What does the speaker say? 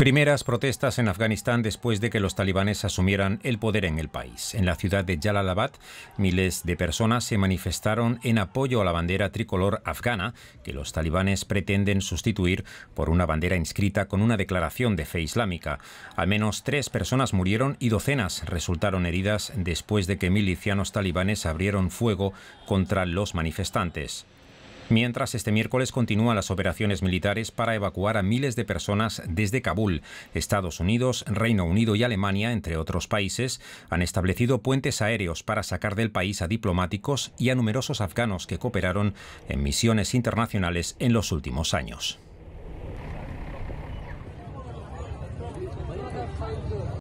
Primeras protestas en Afganistán después de que los talibanes asumieran el poder en el país. En la ciudad de Jalalabad, miles de personas se manifestaron en apoyo a la bandera tricolor afgana que los talibanes pretenden sustituir por una bandera inscrita con una declaración de fe islámica. Al menos tres personas murieron y docenas resultaron heridas después de que milicianos talibanes abrieron fuego contra los manifestantes. Mientras, este miércoles continúan las operaciones militares para evacuar a miles de personas desde Kabul. Estados Unidos, Reino Unido y Alemania, entre otros países, han establecido puentes aéreos para sacar del país a diplomáticos y a numerosos afganos que cooperaron en misiones internacionales en los últimos años.